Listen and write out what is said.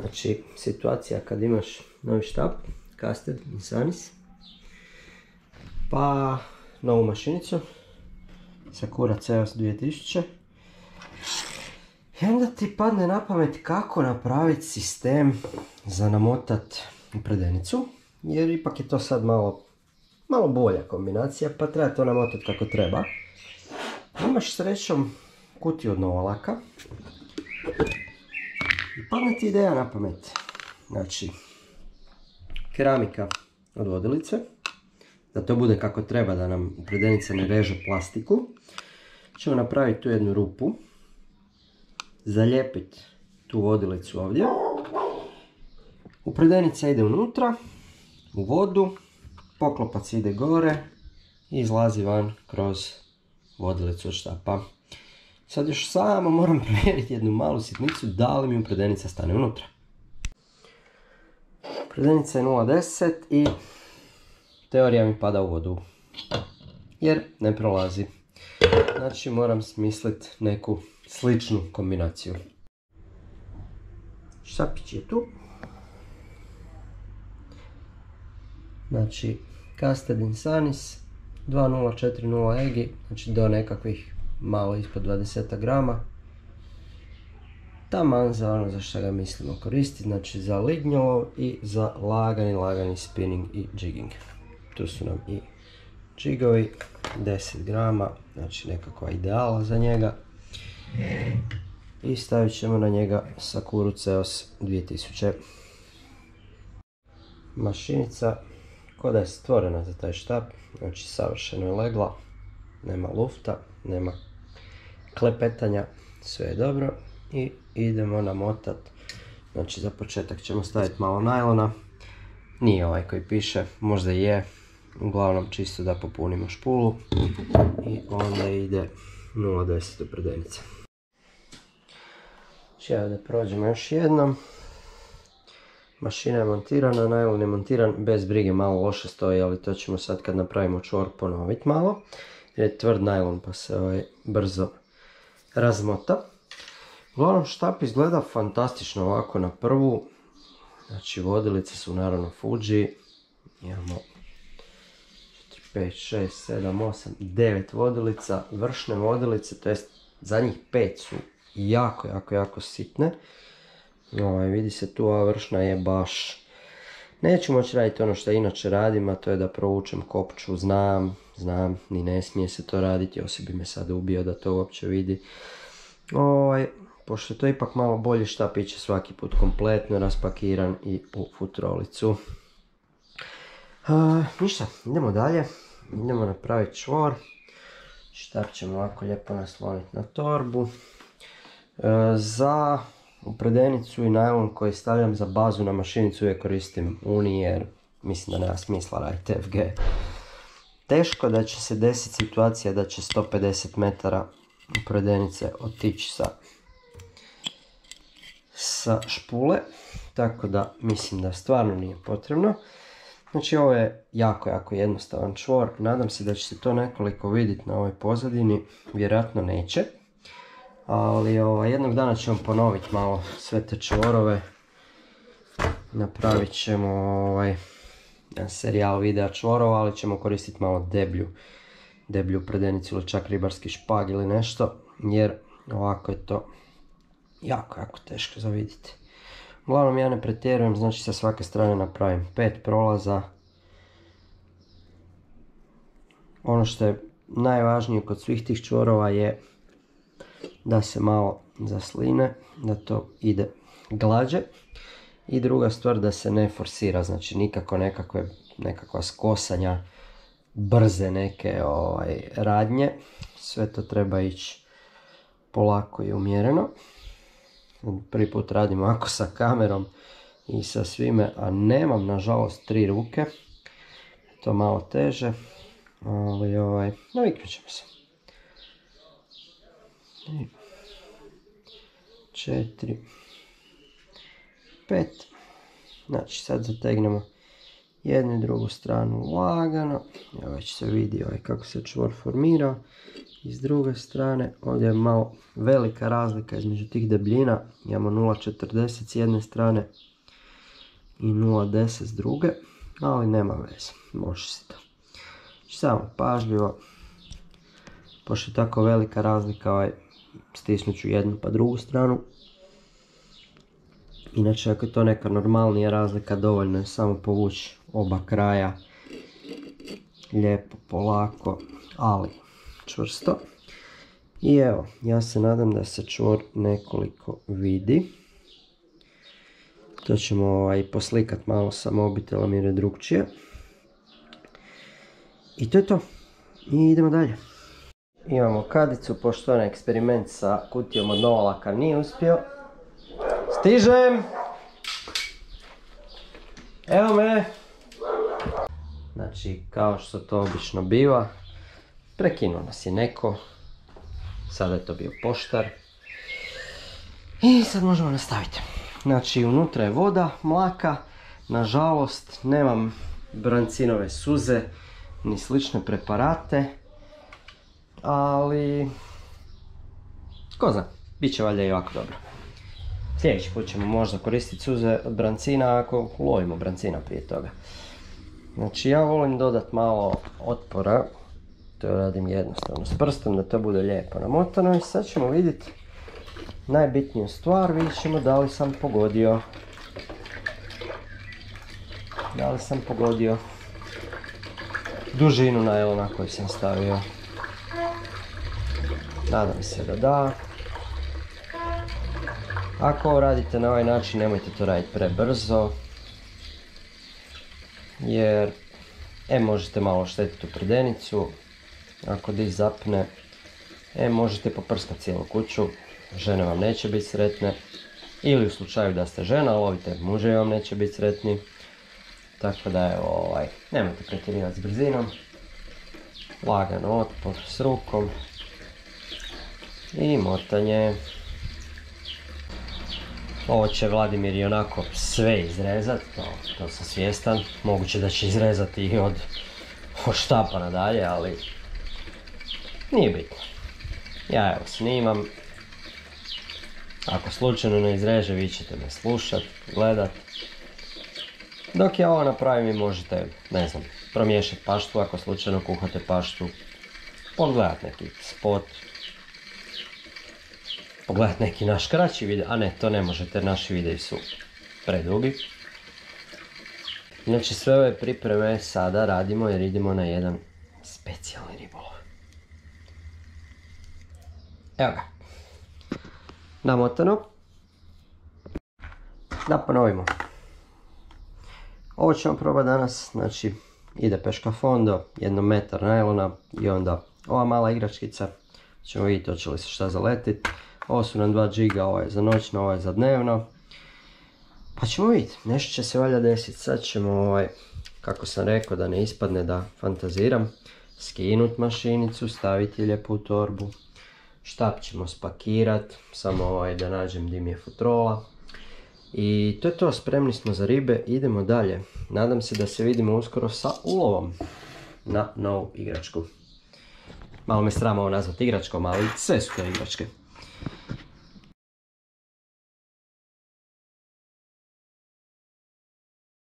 Znači, situacija kad imaš novi štap, Casted Insanis, pa novu mašinicu, Sakura CEOS 2000, i onda ti padne na pamet kako napraviti sistem za namotat predenicu, jer ipak je to sad malo, malo bolja kombinacija, pa treba to namotati kako treba. Imaš srećom kutiju od novalaka, ti ideja na pamet. Znači, keramika od vodilice, da to bude kako treba, da nam predenica ne reže plastiku. Ćemo napraviti tu jednu rupu, zalijepiti tu vodilicu ovdje. Upredenica ide unutra, u vodu, poklopac ide gore i izlazi van kroz vodilicu od štapa. Sad još samo moram provjeriti jednu malu sitnicu da li mi upredenica stane unutra. Upredenica je 0.10 i teorija mi pada u vodu. Jer ne prolazi. Znači moram smisliti neku sličnu kombinaciju. Štapić je tu. Znači, Casted Insanis 2040 Egi, znači do nekakvih malo ispod 20 grama. Taman za ono za što ga mislimo koristiti, znači za lignjolov i za lagani, lagani spinning i jigging. Tu su nam i džigovi, 10 grama, znači nekakva ideala za njega. I stavit ćemo na njega Sakuru Ceos 2000. Mašinica, koda je stvorena za taj štap, znači savršeno je legla, nema lufta, nema klepetanja, sve je dobro. I idemo namotat, znači za početak ćemo staviti malo najlona, nije ovaj koji piše, možda je, uglavnom čisto da popunimo špulu i onda ide 0.10 u predenice. Znači da prođemo još jednom. Mašina je montirana, najlon je montiran, bez brige malo loše stoji, ali to ćemo sad kad napravimo čvor ponoviti malo. Jer je tvrd najlon pa se ovaj brzo razmota. Uglavnom štap izgleda fantastično ovako na prvu. Znači vodilice su naravno Fuji. Imamo 4, 5, 6, 7, 8, 9 vodilica. Vršne vodilice, to jest zadnjih 5 su jako, jako, jako sitne. Ovaj, vidi se tu, a vršna je baš... Neću moći raditi ono što inače radim, a to je da provučem kopču, znam, znam, ni ne smije se to raditi, Josip bi me sad ubio da to uopće vidi. Ovaj, pošto je to ipak malo bolje šta piće svaki put kompletno raspakiran i u futrolicu. ništa, idemo dalje, idemo napraviti čvor. Štap ćemo ovako lijepo nasloniti na torbu. E, za upredenicu i najlon koji stavljam za bazu na mašinicu uvijek koristim Uni jer mislim da nema smisla raditi FG. Teško da će se desiti situacija da će 150 metara upredenice otići sa, sa špule. Tako da mislim da stvarno nije potrebno. Znači ovo je jako, jako jednostavan čvor. Nadam se da će se to nekoliko vidjeti na ovoj pozadini. Vjerojatno neće. Ali ovaj, jednog dana ćemo ponoviti malo sve te čvorove. Napravit ćemo ovaj, serijal videa čvorova, ali ćemo koristiti malo deblju, deblju predenicu ili čak ribarski špag ili nešto, jer ovako je to jako, jako teško za vidjeti. Uglavnom ja ne pretjerujem, znači sa svake strane napravim pet prolaza. Ono što je najvažnije kod svih tih čvorova je da se malo zasline, da to ide glađe. I druga stvar da se ne forsira, znači nikako nekakve, nekakva skosanja, brze neke ovaj, radnje. Sve to treba ići polako i umjereno. Prvi put radim ovako sa kamerom i sa svime, a nemam nažalost tri ruke. To malo teže, ali ovaj, naviknut ćemo se. Četiri. 5. Znači sad zategnemo jednu i drugu stranu lagano. Evo već se vidi ovaj kako se čvor formirao. I s druge strane, ovdje je malo velika razlika između tih debljina. Imamo 0,40 s jedne strane i 0,10 s druge, ali nema veze, može se to. Znači, samo pažljivo, pošto je tako velika razlika, ovaj, stisnut ću jednu pa drugu stranu. Inače, ako je to neka normalnija razlika, dovoljno je samo povući oba kraja lijepo, polako, ali čvrsto. I evo, ja se nadam da se čvor nekoliko vidi. To ćemo ovaj, poslikat malo sa mobitelom jer je drugčije. I to je to. I idemo dalje. Imamo kadicu, pošto onaj eksperiment sa kutijom od Novalaka nije uspio. Stižem! Evo me! Znači, kao što to obično biva, prekinuo nas je neko. Sada je to bio poštar. I sad možemo nastaviti. Znači, unutra je voda, mlaka. Nažalost, nemam brancinove suze, ni slične preparate. Ali, ko zna, bit će valjda i ovako dobro. Sljedeći put ćemo možda koristiti suze od brancina ako lovimo brancina prije toga. Znači ja volim dodat malo otpora, to radim jednostavno s prstom da to bude lijepo namotano i sad ćemo vidjeti najbitniju stvar, vidjet ćemo da li sam pogodio. Da li sam pogodio dužinu najlona koju sam stavio. Nadam se da da. Ako radite na ovaj način, nemojte to raditi prebrzo. Jer, e, možete malo štetiti u prdenicu. Ako di zapne, e, možete poprskati cijelu kuću. Žene vam neće biti sretne. Ili u slučaju da ste žena, lovite, muže vam neće biti sretni. Tako da je ovaj, nemojte pretjerivati s brzinom. Lagano otpor s rukom. I motanje. Ovo će Vladimir i onako sve izrezat, to, to sam svjestan. Moguće da će izrezati i od, štapa nadalje, ali nije bitno. Ja evo snimam. Ako slučajno ne izreže, vi ćete me slušat, gledat. Dok ja ovo napravim, vi možete, ne znam, promiješati paštu ako slučajno kuhate paštu. Pogledat neki spot, pogledati neki naš kraći video, a ne, to ne možete naši videi su predugi. Znači sve ove pripreme sada radimo jer idemo na jedan specijalni ribolov. Evo ga. Namotano. Da ponovimo. Ovo ćemo probati danas, znači ide peška fondo, jedno metar najlona i onda ova mala igračkica. Ćemo vidjeti hoće li se šta zaletit. Ovo su nam 2 giga, ovo je za noćno, ovo je za dnevno. Pa ćemo vidjeti, nešto će se valjda desiti. Sad ćemo, ovaj, kako sam rekao da ne ispadne da fantaziram, skinut mašinicu, staviti lijepo u torbu. Štap ćemo spakirat, samo ovaj da nađem di mi je futrola. I to je to, spremni smo za ribe, idemo dalje. Nadam se da se vidimo uskoro sa ulovom na novu igračku. Malo me sramo ovo nazvati igračkom, ali sve su to igračke.